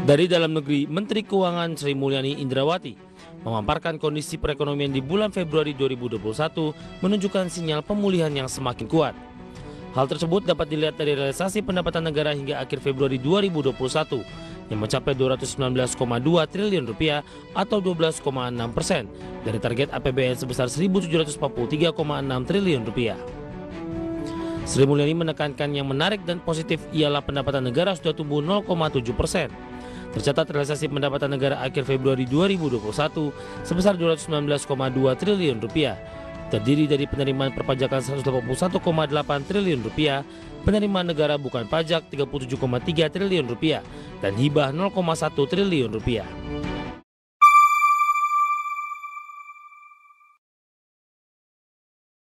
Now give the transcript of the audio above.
Dari dalam negeri, Menteri Keuangan Sri Mulyani Indrawati memaparkan kondisi perekonomian di bulan Februari 2021 menunjukkan sinyal pemulihan yang semakin kuat. Hal tersebut dapat dilihat dari realisasi pendapatan negara hingga akhir Februari 2021 yang mencapai 219,2 triliun rupiah atau 12,6 persen dari target APBN sebesar 1.743,6 triliun rupiah. Sri Mulyani menekankan yang menarik dan positif ialah pendapatan negara sudah tumbuh 0,7 persen. Tercatat realisasi pendapatan negara akhir Februari 2021 sebesar 219,2 triliun rupiah terdiri dari penerimaan perpajakan 181,8 triliun rupiah, penerimaan negara bukan pajak 37,3 triliun rupiah, dan hibah 0,1 triliun rupiah.